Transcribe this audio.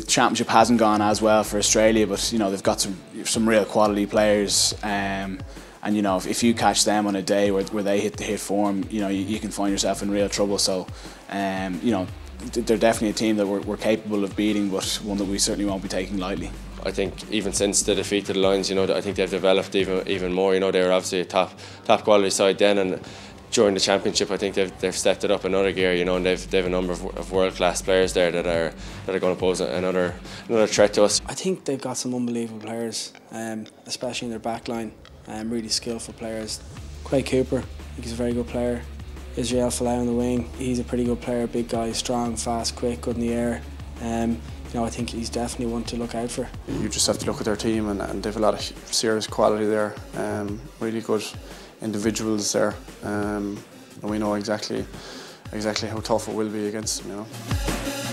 championship hasn't gone as well for Australia, but you know they've got some some real quality players. Um, and you know if, if you catch them on a day where, where they hit the hit form, you know you, you can find yourself in real trouble. So, um, you know they're definitely a team that we're, we're capable of beating, but one that we certainly won't be taking lightly. I think even since the defeat to the Lions, you know, I think they've developed even even more. You know, they were obviously a top top quality side then, and during the championship, I think they've, they've stepped it up another gear. You know, and they've they've a number of, of world class players there that are that are going to pose another another threat to us. I think they've got some unbelievable players, um, especially in their back line. Um, really skillful players. Quade Cooper, he's a very good player. Israel Folau on the wing, he's a pretty good player, big guy, strong, fast, quick, good in the air. Um, you know, I think he's definitely one to look out for. You just have to look at their team and, and they've a lot of serious quality there. Um, really good individuals there. Um, and we know exactly exactly how tough it will be against them, you know.